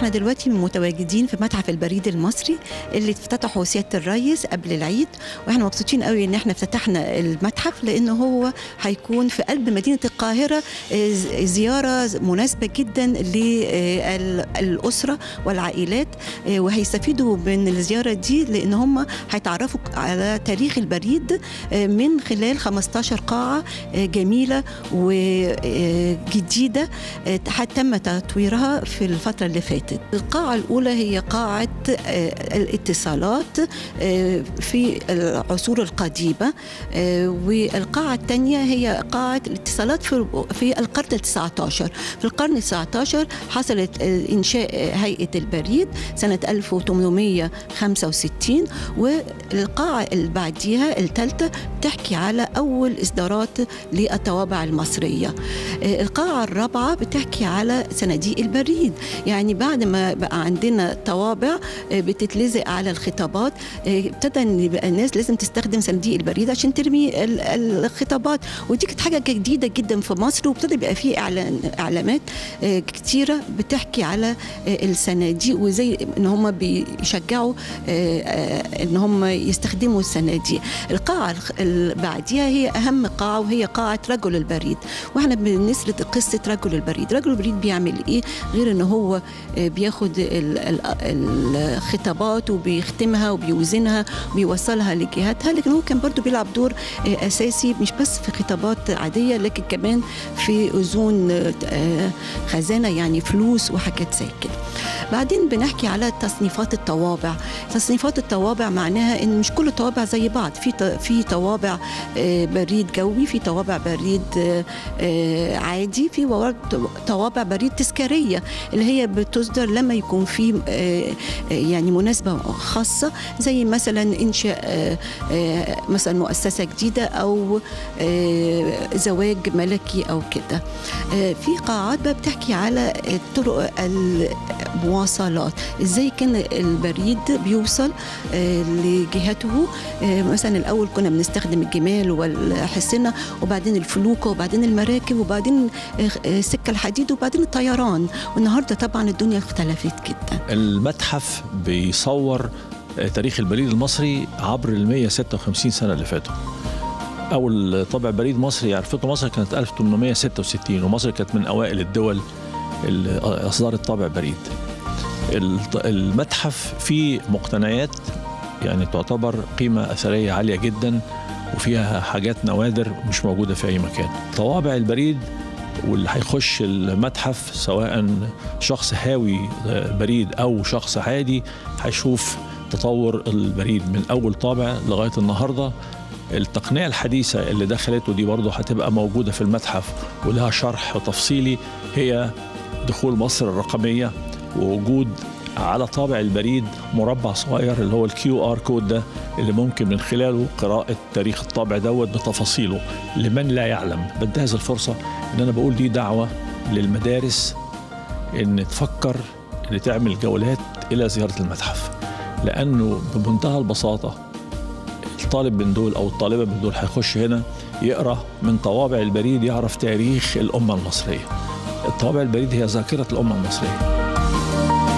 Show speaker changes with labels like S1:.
S1: إحنا دلوقتي متواجدين في متحف البريد المصري اللي افتتحه سيادة الرئيس قبل العيد وإحنا مبسوطين قوي ان إحنا افتتحنا المتحف لأنه هو هيكون في قلب مدينة القاهرة زيارة مناسبة جدا للأسرة والعائلات آه، وهيستفيدوا من الزيارة دي لأن هم هيتعرفوا على تاريخ البريد آه، من خلال 15 قاعة آه، جميلة وجديده تم تطويرها في الفترة اللي فاتت. القاعة الأولى هي قاعة آه، الاتصالات آه، في العصور القديمة آه، والقاعة الثانية هي قاعة الاتصالات في القرن ال 19 في القرن ال 19 حصلت إنشاء هيئة البريد سنة 1865 والقاعة اللي بعديها الثالثة بتحكي على أول إصدارات للطوابع المصرية. القاعة الرابعة بتحكي على صناديق البريد. يعني بعد ما بقى عندنا طوابع بتتلزق على الخطابات. ابتدى إن يبقى الناس لازم تستخدم صناديق البريد عشان ترمي ال- الخطابات. ودي كانت حاجة جديدة جدا في مصر وابتدى يبقى في اعلان اعلامات كتيرة بتحكي على الصناديق وزي إن هم بيشجعوا إن هم يستخدموا الصناديق. القاعة بعديها هي أهم قاعة وهي قاعة رجل البريد. وإحنا بنسرد قصة رجل البريد. رجل البريد بيعمل إيه؟ غير إن هو بياخد ال- ال- الخطابات وبيختمها وبيوزنها وبيوصلها لجهاتها لكن هو كان برضو بيلعب دور أساسي مش بس في خطابات عادية لكن كمان في أذون خزانة يعني فلوس وحاجات زي كده. بعدين بنحكي على تصنيفات الطوابع تصنيفات الطوابع معناها إن مش كل الطوابع زي بعض. في في طوابع بريد جوي في طوابع بريد عادي في طوابع بريد تذكارية اللي هي بتصدر لما يكون في يعني مناسبة خاصة زي مثلا إنشاء مثلا مؤسسة جديدة أو زواج ملكي أو كده. في قاعات بقى بتحكي على طرق المواصلات إزاي كان البريد بيوصل لجهته؟ مثلا الأول كنا بنستخدم الجمال والحصنه وبعدين الفلوكة وبعدين المراكب وبعدين السكه الحديد وبعدين الطيران. والنهاردة طبعا الدنيا اختلفت جدا.
S2: المتحف بيصور تاريخ البريد المصري عبر ال 156 سنة اللي فاتوا. أول طابع بريد مصري عرفته مصر كانت 1866 ومصر كانت من أوائل الدول اللي أصدرت طابع بريد. المتحف فيه مقتنيات يعني تعتبر قيمة أثرية عالية جدا وفيها حاجات نوادر مش موجودة في أي مكان. طوابع البريد واللي هيخش المتحف سواء شخص هاوي بريد أو شخص عادي هيشوف تطور البريد من أول طابع لغاية النهاردة. التقنية الحديثة اللي دخلته دي برضه هتبقى موجودة في المتحف ولها شرح تفصيلي هي دخول مصر الرقمية ووجود على طابع البريد مربع صغير اللي هو ال QR code ده اللي ممكن من خلاله قراءة تاريخ الطابع دوت بتفاصيله. لمن لا يعلم بنتهز الفرصة إن أنا بقول دي دعوة للمدارس إن تفكر إن تعمل جولات إلى زيارة المتحف. لأنه بمنتهى البساطة الطالب من دول أو الطالبة من دول هيخش هنا يقرأ من طوابع البريد يعرف تاريخ الأمة المصرية. الطوابع البريد هي ذاكرة الأمة المصرية. Thank you.